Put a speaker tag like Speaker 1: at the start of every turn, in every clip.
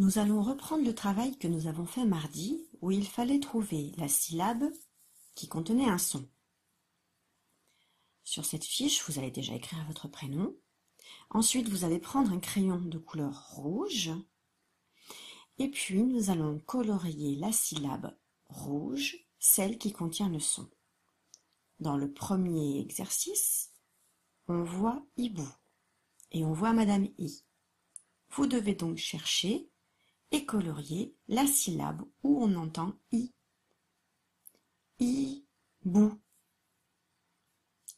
Speaker 1: Nous allons reprendre le travail que nous avons fait mardi, où il fallait trouver la syllabe qui contenait un son. Sur cette fiche, vous allez déjà écrire votre prénom. Ensuite, vous allez prendre un crayon de couleur rouge. Et puis, nous allons colorier la syllabe rouge, celle qui contient le son. Dans le premier exercice, on voit hibou et on voit madame i. Vous devez donc chercher et colorier la syllabe où on entend i. I, bou.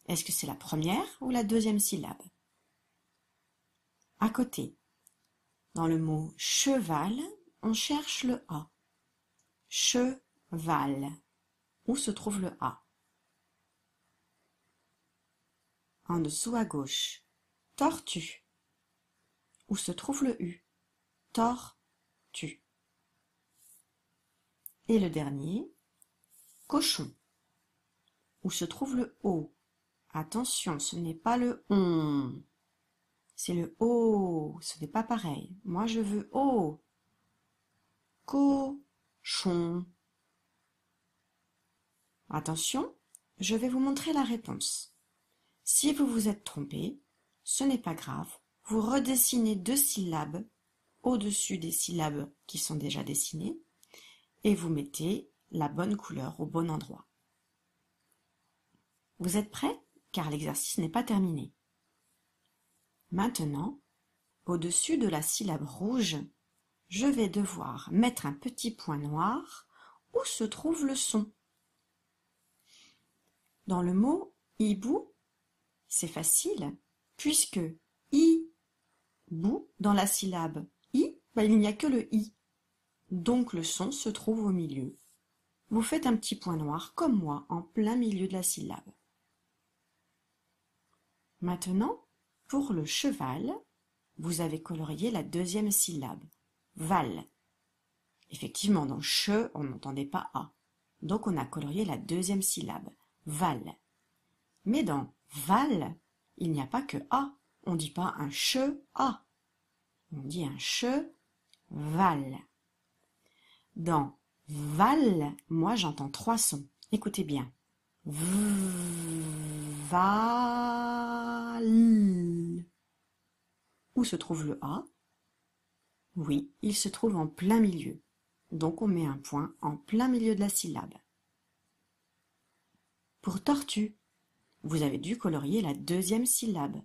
Speaker 1: Est-ce que c'est la première ou la deuxième syllabe? À côté, dans le mot cheval, on cherche le A. Cheval. Où se trouve le A En dessous à gauche. Tortue. Où se trouve le U Et le dernier, cochon. Où se trouve le O? Attention, ce n'est pas le on. C'est le O. Ce n'est pas pareil. Moi, je veux O. Cochon. Attention, je vais vous montrer la réponse. Si vous vous êtes trompé, ce n'est pas grave. Vous redessinez deux syllabes au-dessus des syllabes qui sont déjà dessinées et vous mettez la bonne couleur au bon endroit. Vous êtes prêts? Car l'exercice n'est pas terminé. Maintenant, au-dessus de la syllabe rouge, je vais devoir mettre un petit point noir où se trouve le son. Dans le mot hibou, c'est facile, puisque i, bou, dans la syllabe ben, il n'y a que le i. Donc le son se trouve au milieu. Vous faites un petit point noir, comme moi, en plein milieu de la syllabe. Maintenant, pour le cheval, vous avez colorié la deuxième syllabe, val. Effectivement, dans che, on n'entendait pas a. Donc on a colorié la deuxième syllabe, val. Mais dans val, il n'y a pas que a. On ne dit pas un che a. On dit un che val. Dans val, moi j'entends trois sons. Écoutez bien. Val. Où se trouve le A? Oui, il se trouve en plein milieu. Donc on met un point en plein milieu de la syllabe. Pour tortue, vous avez dû colorier la deuxième syllabe.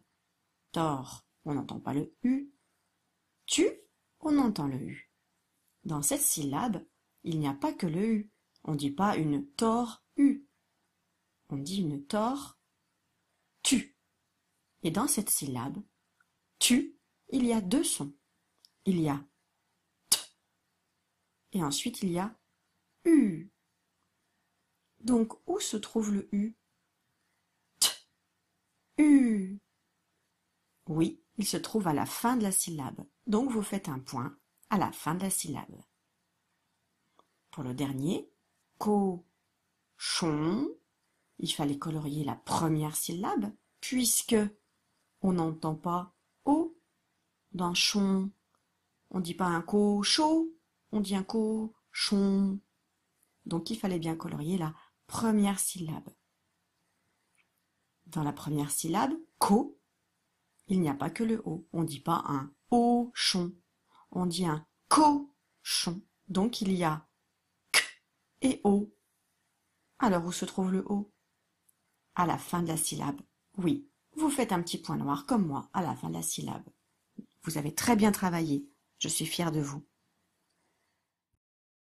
Speaker 1: Tor, on n'entend pas le U. Tu, on entend le U. Dans cette syllabe, il n'y a pas que le U. On ne dit pas une tor U on dit une tor tu. Et dans cette syllabe, tu, il y a deux sons. Il y a t et ensuite il y a u. Donc où se trouve le u? T, u. Oui, il se trouve à la fin de la syllabe. Donc vous faites un point à la fin de la syllabe. Pour le dernier, cochon, il fallait colorier la première syllabe, puisque on n'entend pas O dans chon. On dit pas un cochon, on dit un cochon. Donc il fallait bien colorier la première syllabe. Dans la première syllabe, co, il n'y a pas que le O. On ne dit pas un chon, on dit un cochon. Donc il y a k et o. Alors où se trouve le O? À la fin de la syllabe. Oui, vous faites un petit point noir comme moi à la fin de la syllabe. Vous avez très bien travaillé. Je suis fière de vous.